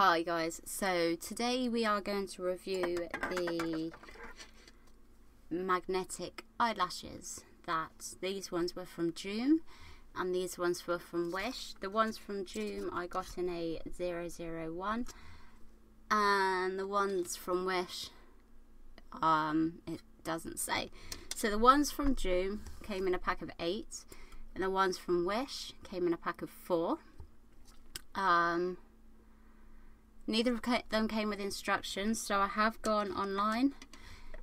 Hi guys, so today we are going to review the magnetic eyelashes that these ones were from Joom and these ones were from Wish. The ones from Joom I got in a 001 and the ones from Wish um, it doesn't say. So the ones from Joom came in a pack of 8 and the ones from Wish came in a pack of 4. Um, Neither of them came with instructions, so I have gone online.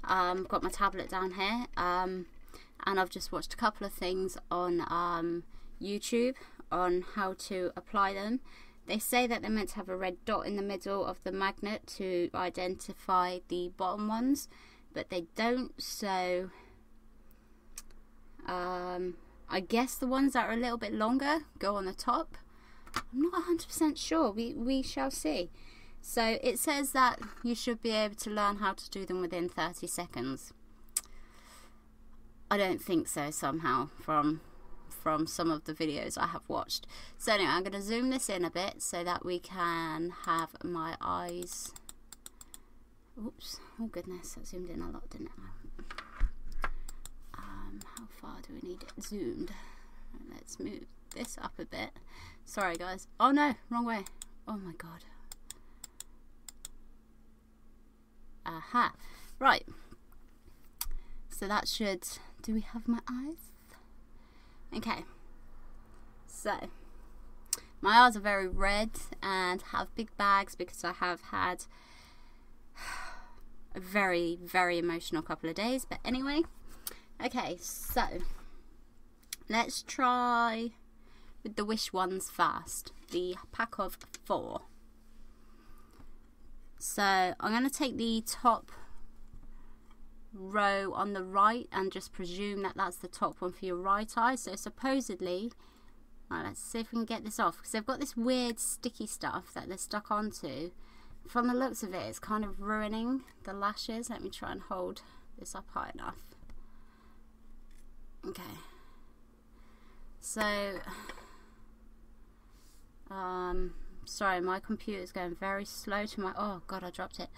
Um, got my tablet down here, um, and I've just watched a couple of things on um, YouTube on how to apply them. They say that they're meant to have a red dot in the middle of the magnet to identify the bottom ones, but they don't. So um, I guess the ones that are a little bit longer go on the top. I'm not 100% sure. We we shall see. So it says that you should be able to learn how to do them within 30 seconds. I don't think so somehow from from some of the videos I have watched. So anyway, I'm going to zoom this in a bit so that we can have my eyes. Oops, oh goodness, that zoomed in a lot, didn't it? Um, how far do we need it zoomed? Let's move this up a bit. Sorry guys. Oh no, wrong way. Oh my god. Aha. Right. So that should... Do we have my eyes? Okay. So, my eyes are very red and have big bags because I have had a very, very emotional couple of days. But anyway, okay, so let's try with the Wish ones first. The pack of four. So I'm going to take the top row on the right and just presume that that's the top one for your right eye. So supposedly, right, let's see if we can get this off because they've got this weird sticky stuff that they're stuck onto. From the looks of it, it's kind of ruining the lashes. Let me try and hold this up high enough. Okay. So, um, sorry, my computer is going very slow to my, oh god, I dropped it,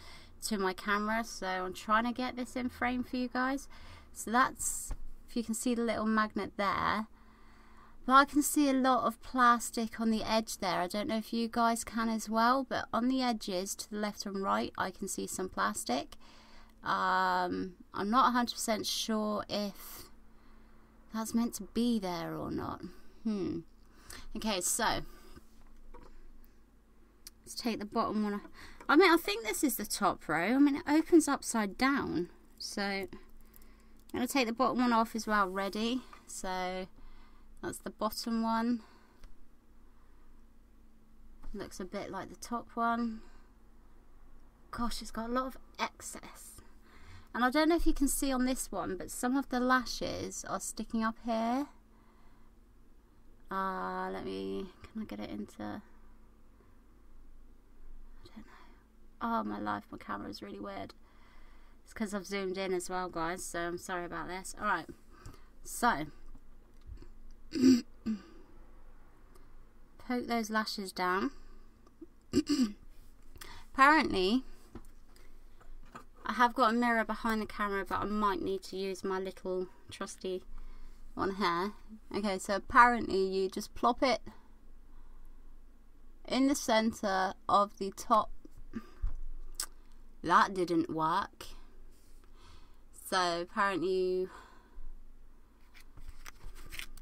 to my camera. So I'm trying to get this in frame for you guys. So that's, if you can see the little magnet there. But I can see a lot of plastic on the edge there. I don't know if you guys can as well, but on the edges to the left and right, I can see some plastic. Um, I'm not 100% sure if that's meant to be there or not. Hmm. Okay, so Let's take the bottom one. I mean, I think this is the top row. I mean, it opens upside down. So, I'm going to take the bottom one off as well, ready. So, that's the bottom one. Looks a bit like the top one. Gosh, it's got a lot of excess. And I don't know if you can see on this one, but some of the lashes are sticking up here. Uh, let me, can I get it into... Oh my life, my camera is really weird. It's because I've zoomed in as well, guys, so I'm sorry about this. Alright, so. poke those lashes down. Apparently, I have got a mirror behind the camera, but I might need to use my little trusty one here. Okay, so apparently you just plop it in the center of the top that didn't work. So apparently,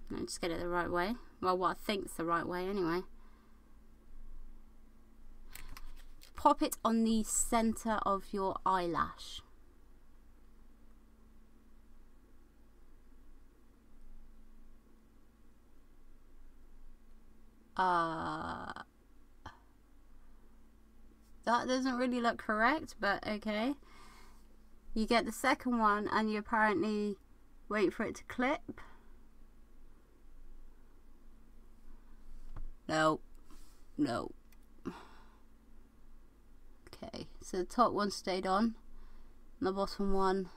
let me just get it the right way. Well, what I think's the right way anyway. Pop it on the center of your eyelash. Uh, that doesn't really look correct, but okay. You get the second one and you apparently wait for it to clip. No. No. Okay, so the top one stayed on. And the bottom one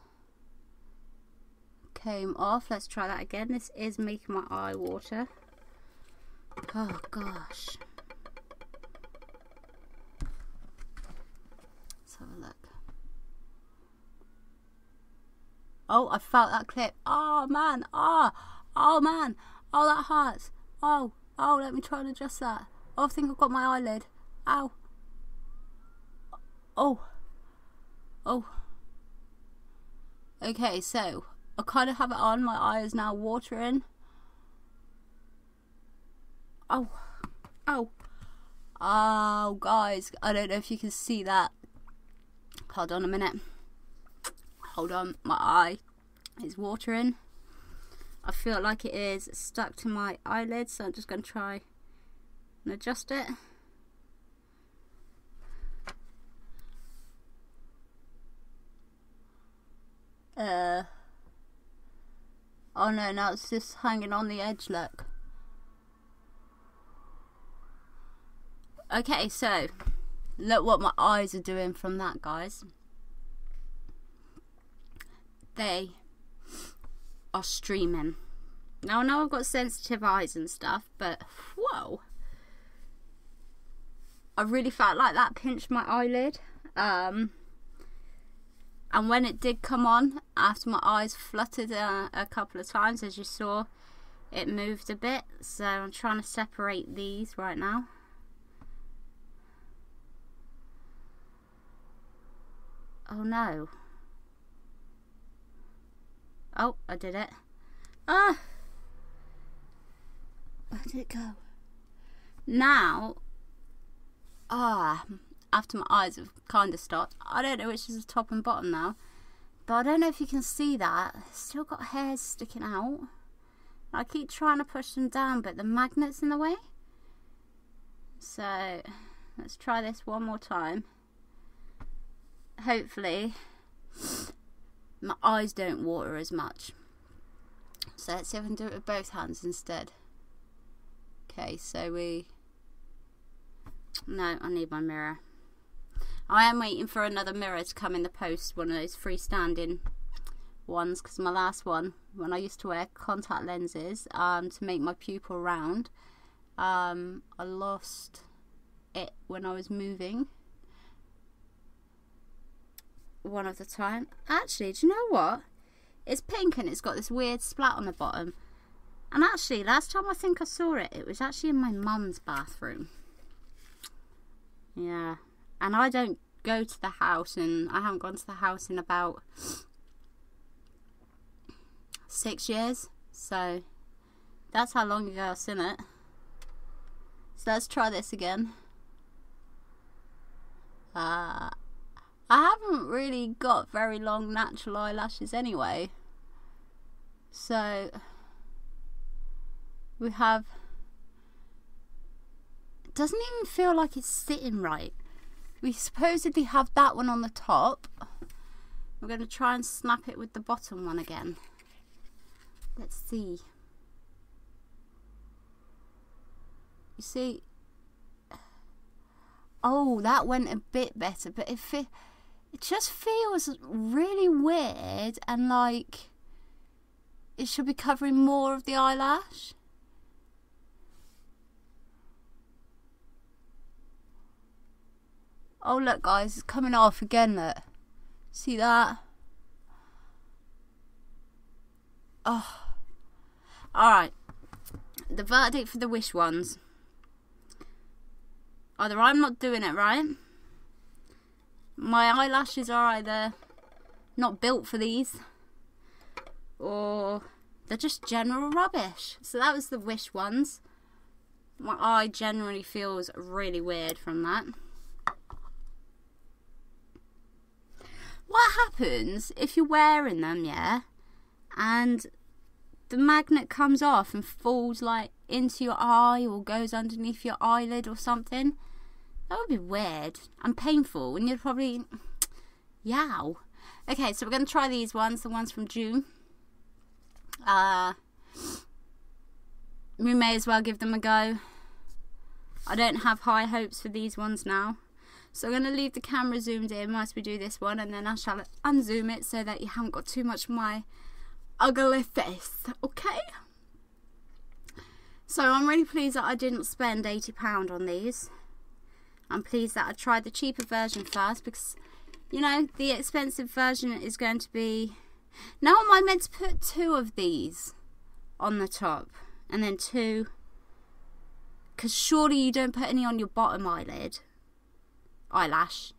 came off. Let's try that again. This is making my eye water. Oh gosh. have a look. Oh, I felt that clip. Oh, man. Oh, oh, man. Oh, that hurts. Oh, oh, let me try and adjust that. Oh, I think I've got my eyelid. Ow. Oh. Oh. Okay, so I kind of have it on. My eye is now watering. Oh. Oh. Oh, guys. I don't know if you can see that. Hold on a minute. Hold on. My eye is watering. I feel like it is stuck to my eyelid, so I'm just going to try and adjust it. Uh, oh no, now it's just hanging on the edge, look. Okay, so, look what my eyes are doing from that, guys. They are streaming. Now I know I've got sensitive eyes and stuff, but whoa. I really felt like that pinched my eyelid. Um, and when it did come on, after my eyes fluttered uh, a couple of times, as you saw, it moved a bit. So I'm trying to separate these right now. Oh no. Oh, I did it. Ah! Where did it go? Now, ah, after my eyes have kind of stopped. I don't know which is the top and bottom now. But I don't know if you can see that. It's still got hairs sticking out. I keep trying to push them down, but the magnet's in the way. So, let's try this one more time. Hopefully, my eyes don't water as much. So let's see if I can do it with both hands instead. Okay, so we... No, I need my mirror. I am waiting for another mirror to come in the post, one of those freestanding ones, because my last one, when I used to wear contact lenses um, to make my pupil round, um, I lost it when I was moving one of the time. Actually, do you know what? It's pink and it's got this weird splat on the bottom. And actually, last time I think I saw it, it was actually in my mum's bathroom. Yeah, and I don't go to the house, and I haven't gone to the house in about six years. So that's how long ago I've seen it. So let's try this again. Uh, I haven't really got very long natural eyelashes anyway. So we have. It doesn't even feel like it's sitting right. We supposedly have that one on the top. We're going to try and snap it with the bottom one again. Let's see. You see, oh, that went a bit better, but if it it just feels really weird and like it should be covering more of the eyelash. Oh look guys, it's coming off again look. See that? Oh. Alright. The verdict for the wish ones. Either I'm not doing it right. My eyelashes are either not built for these. Or they're just general rubbish. So that was the wish ones. My eye generally feels really weird from that. What happens if you're wearing them, yeah, and the magnet comes off and falls like into your eye or goes underneath your eyelid or something? That would be weird and painful, and you'd probably yow. Okay, so we're going to try these ones, the ones from Joom. Uh, we may as well give them a go. I don't have high hopes for these ones now. So I'm going to leave the camera zoomed in whilst we do this one and then I shall unzoom it so that you haven't got too much of my ugly face, okay? So I'm really pleased that I didn't spend £80 on these. I'm pleased that I tried the cheaper version first because, you know, the expensive version is going to be Now am I meant to put two of these on the top and then two because surely you don't put any on your bottom eyelid eyelash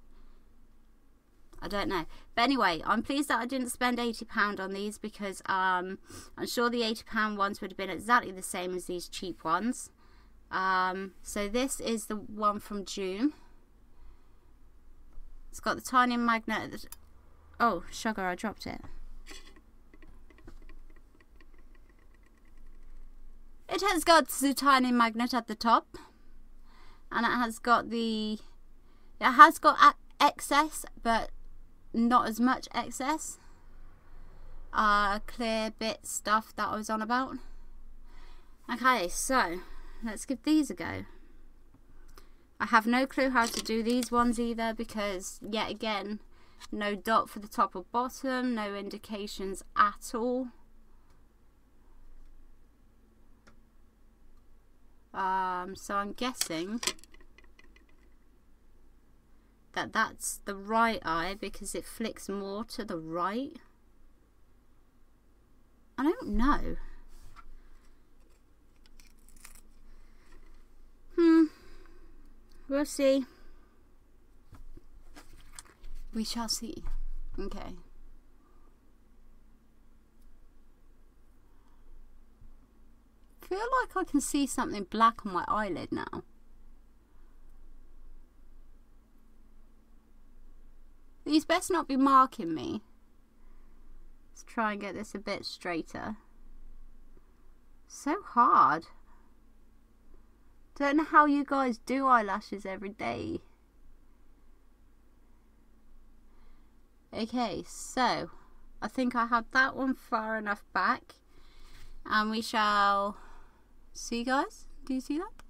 I don't know. But anyway, I'm pleased that I didn't spend £80 on these because um, I'm sure the £80 ones would have been exactly the same as these cheap ones. Um, so this is the one from Joom. It's got the tiny magnet. Oh, sugar, I dropped it. It has got the tiny magnet at the top. And it has got the... It has got excess, but not as much excess. Uh, clear bit stuff that I was on about. Okay, so let's give these a go. I have no clue how to do these ones either because yet again no dot for the top or bottom, no indications at all. Um, so I'm guessing that that's the right eye because it flicks more to the right. I don't know. Hmm. We'll see. We shall see. Okay. feel like I can see something black on my eyelid now. These best not be marking me. Let's try and get this a bit straighter. So hard. Don't know how you guys do eyelashes every day. Okay, so I think I have that one far enough back. And we shall See guys? Do you see that?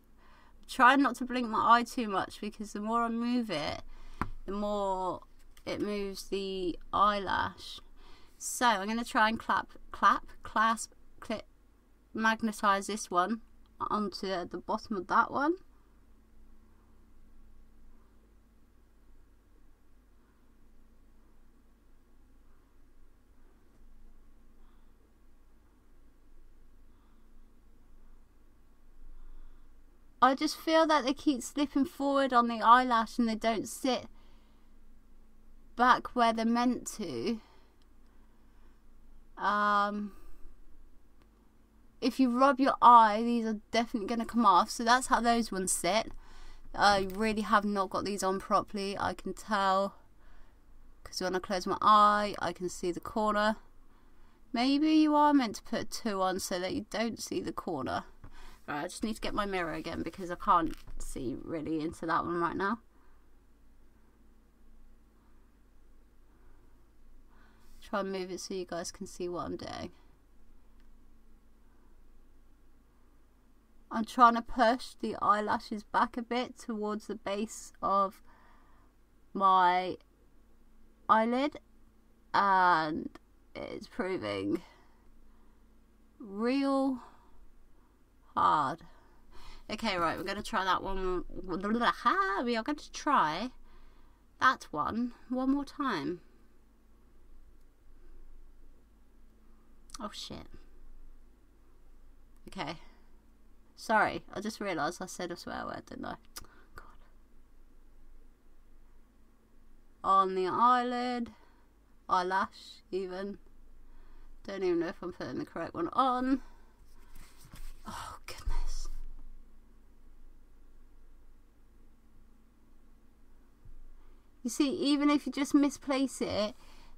Try not to blink my eye too much because the more I move it, the more it moves the eyelash. So I'm going to try and clap, clap, clasp, clip, magnetize this one onto the bottom of that one. I just feel that they keep slipping forward on the eyelash and they don't sit back where they're meant to. Um, if you rub your eye, these are definitely going to come off. So that's how those ones sit. I really have not got these on properly. I can tell because when I close my eye, I can see the corner. Maybe you are meant to put two on so that you don't see the corner. Right, I just need to get my mirror again because I can't see really into that one right now. Try and move it so you guys can see what I'm doing. I'm trying to push the eyelashes back a bit towards the base of my eyelid and it's proving real hard. Okay, right, we're going to try that one. We are going to try that one one more time. Oh, shit. Okay. Sorry, I just realised I said a swear word, didn't I? God. On the eyelid, eyelash, even. Don't even know if I'm putting the correct one on. Oh, goodness. You see, even if you just misplace it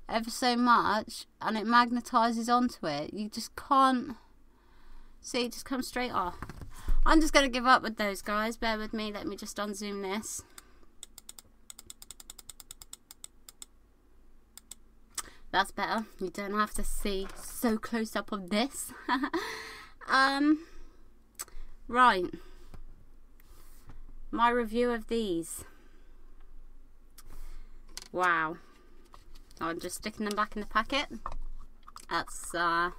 ever so much and it magnetizes onto it, you just can't see it just comes straight off. I'm just going to give up with those guys. Bear with me. Let me just unzoom this. That's better. You don't have to see so close up of this. um, Right. My review of these. Wow. I'm just sticking them back in the packet. That's, uh...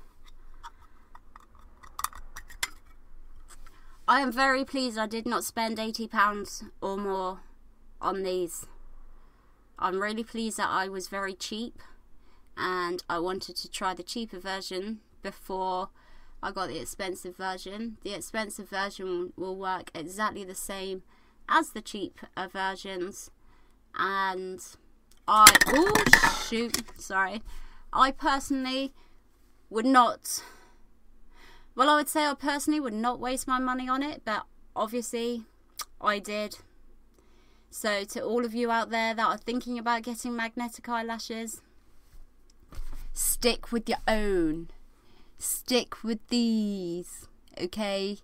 I am very pleased I did not spend £80 or more on these. I'm really pleased that I was very cheap and I wanted to try the cheaper version before I got the expensive version. The expensive version will work exactly the same as the cheaper versions and I oh shoot sorry I personally would not well I would say I personally would not waste my money on it but obviously I did so to all of you out there that are thinking about getting magnetic eyelashes stick with your own stick with these okay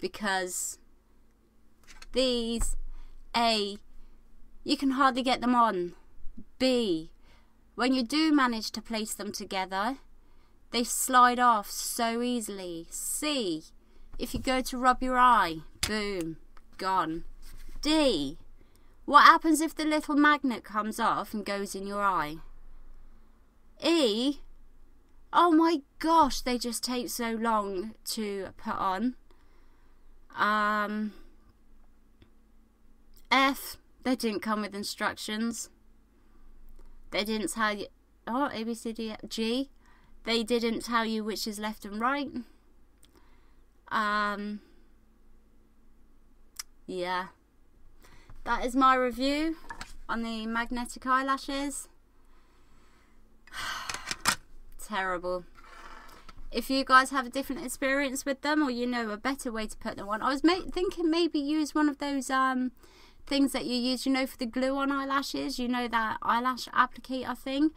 because these a you can hardly get them on. B. When you do manage to place them together, they slide off so easily. C. If you go to rub your eye, boom, gone. D. What happens if the little magnet comes off and goes in your eye? E. Oh my gosh, they just take so long to put on. Um. F. They didn't come with instructions. They didn't tell you. Oh, A, B, C, D, G. They didn't tell you which is left and right. Um. Yeah. That is my review on the magnetic eyelashes. Terrible. If you guys have a different experience with them or you know a better way to put them on, I was thinking maybe use one of those um things that you use, you know, for the glue on eyelashes, you know, that eyelash applicator thing.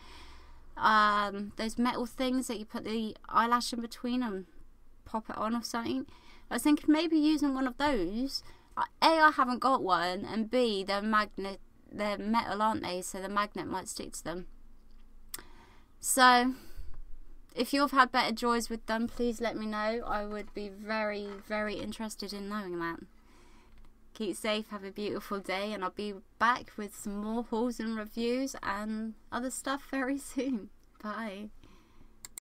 Um, those metal things that you put the eyelash in between and pop it on or something. I was thinking maybe using one of those. A, I haven't got one, and B, they're magnet, they're metal, aren't they? So the magnet might stick to them. So, if you've had better joys with them, please let me know. I would be very, very interested in knowing that. Keep safe, have a beautiful day, and I'll be back with some more hauls and reviews and other stuff very soon. Bye.